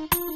Mm-hmm.